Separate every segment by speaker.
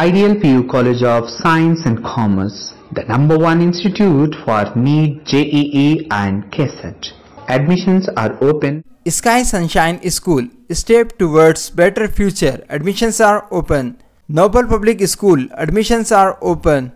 Speaker 1: Ideal PU College of Science and Commerce, the number one institute for NEET, JEE and KCET. Admissions are open.
Speaker 2: Sky Sunshine School, step towards better future. Admissions are open. Noble Public School, admissions are open.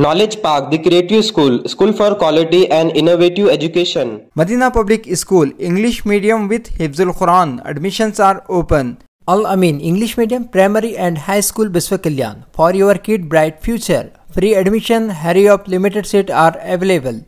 Speaker 3: Knowledge park the creative school school for quality and innovative education
Speaker 2: Madina public school English medium with हिफ्जुल Quran admissions are open Al Amin English medium primary and high school Vishwa Kalyan for your kid bright future free admission hurry off limited seat are available